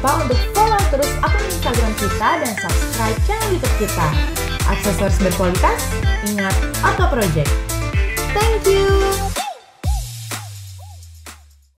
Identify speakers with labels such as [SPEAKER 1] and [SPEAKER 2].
[SPEAKER 1] Lupa untuk follow terus akun Instagram kita dan subscribe channel YouTube kita. Aksesoris berkualitas, ingat Auto Project. Thank you.